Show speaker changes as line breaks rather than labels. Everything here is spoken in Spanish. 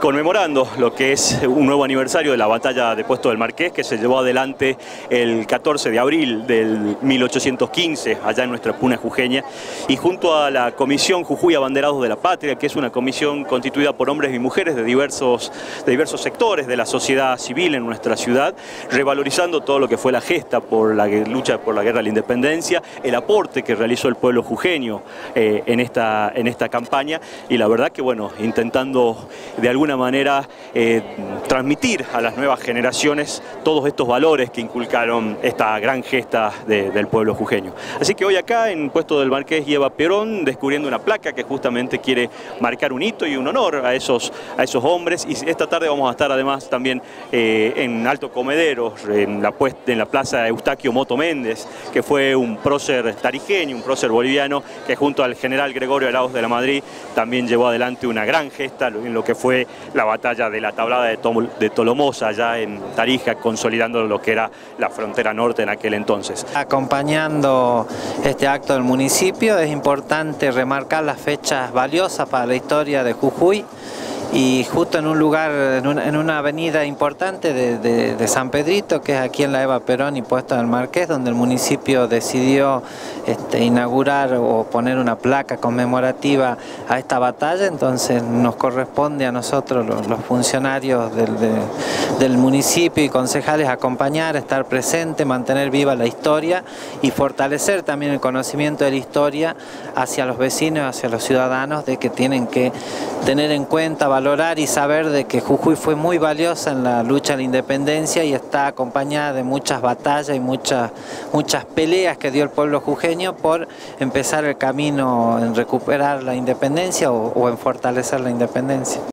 conmemorando lo que es un nuevo aniversario de la batalla de Puesto del Marqués que se llevó adelante el 14 de abril del 1815 allá en nuestra puna jujeña. Y junto a la Comisión Jujuy Abanderados de la Patria que es una comisión constituida por hombres y mujeres de diversos, de diversos sectores de la sociedad civil en nuestra ciudad revalorizando todo lo que fue la gesta por la lucha por la guerra de la independencia, el aporte que realizó el pueblo jujeño eh, en, esta, en esta campaña. Y la verdad que bueno, intentando de alguna manera eh, transmitir a las nuevas generaciones todos estos valores que inculcaron esta gran gesta del pueblo jujeño. Así que hoy acá en Puesto del Marqués lleva Perón descubriendo una placa que justamente quiere marcar un hito y un honor a esos, a esos hombres y esta tarde vamos a estar además también eh, en Alto Comedero, en la, en la plaza Eustaquio Moto Méndez, que fue un prócer tarijeño, un prócer boliviano, que junto al general Gregorio Arauz de la Madrid también llevó adelante una gran gesta en lo que fue la batalla de la tablada de, Tolomosa, allá en Tarija, consolidando lo que era la frontera norte en aquel entonces.
Acompañando este acto del municipio es importante remarcar las fechas valiosas para la historia de Jujuy, y justo en un lugar, en una, avenida importante de, San Pedrito, que es aquí en la Eva Perón y Puesto del Marqués, donde el municipio decidió este, inaugurar o poner una placa conmemorativa a esta batalla, entonces nos corresponde a nosotros los, funcionarios del, del, municipio y concejales acompañar, estar presente, mantener viva la historia y fortalecer también el conocimiento de la historia hacia los vecinos, hacia los ciudadanos, de que tienen que tener en cuenta, valorar y saber de que Jujuy fue muy valiosa en la lucha a la independencia y está acompañada de muchas batallas y muchas, muchas peleas que dio el pueblo jujeño por empezar el camino en recuperar la independencia o en fortalecer la independencia.